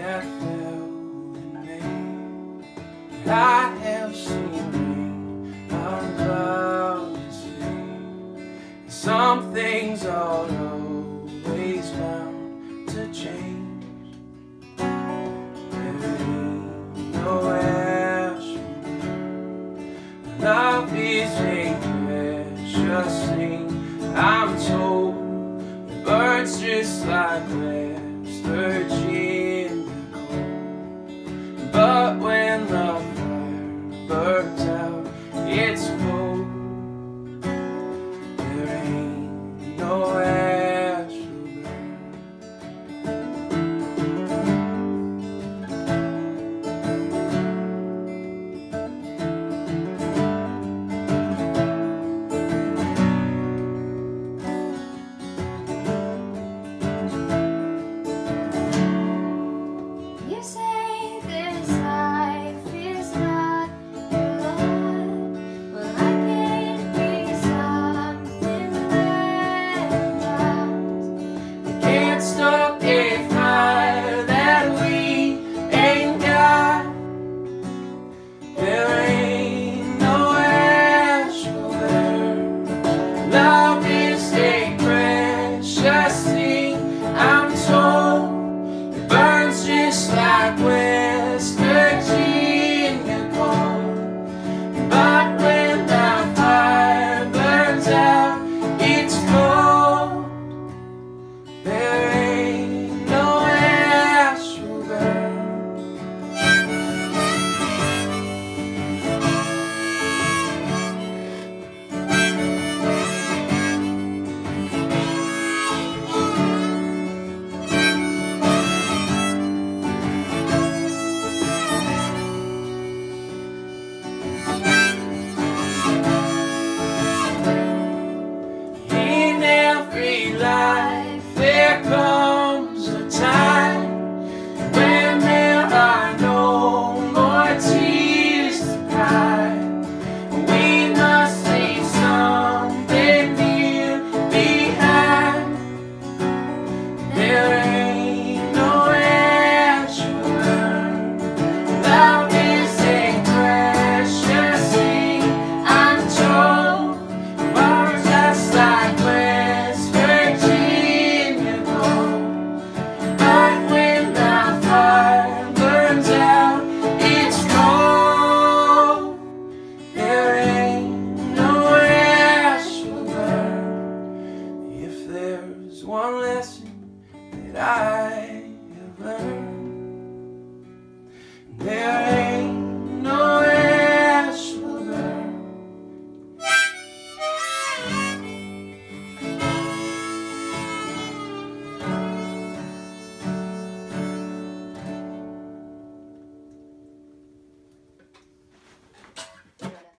that fell in name. I have seen on clouds and some things are always bound to change. There ain't no ash Love is a precious thing. I'm told birds just like glass. It's start